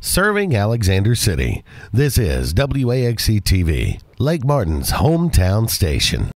serving Alexander City. This is WAXC TV, Lake Martin's hometown station.